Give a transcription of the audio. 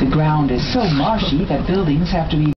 The ground is so marshy that buildings have to be